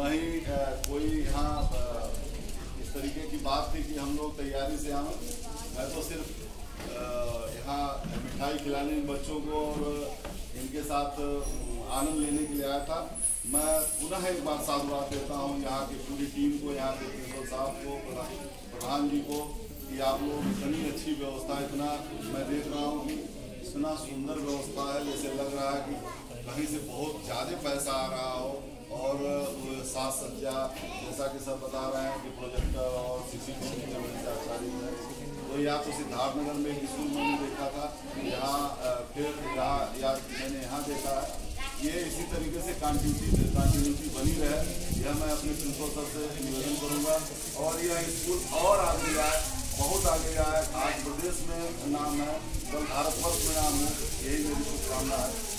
न ही, कोई यहाँ इस तरीके की बात थी कि हम लोग तैयारी से आए। मैं तो सिर्फ़ यहाँ मिठाई खिलाने बच्चों को और इनके साथ आनंद लेने के लिए आया था। मैं पुनः एक बार साधुवाद देता हूँ यहाँ की पूरी टीम को, यहाँ के प्रिंसिपल साहब को प्रधान जी को, कि आप लोग इतनी अच्छी व्यवस्था, इतना मैं देख रहा हूँ कि इतना सुंदर व्यवस्था है। जैसे लग रहा है कि कहीं से बहुत ज़्यादा पैसा आ रहा हो साज सज्जा जैसा कि सब बता रहे हैं कि प्रोजेक्टर और सीसीटीवी कैमरे से आचार्य है। तो या तो सिद्धार्थनगर में एक स्कूल मैंने देखा था। यहाँ फिर यहाँ, या मैंने यहाँ देखा है। ये इसी तरीके से कंटिन्यूटी कंटिन्यूटी बनी रहे। यह मैं अपने प्रिंसिपल सर से निवेदन करूँगा। और यह स्कूल और आगे जाए बहुत आगे जाए आज प्रदेश में नाम है, कल भारतवर्ष में नाम है। यही मेरी शुभकामना है।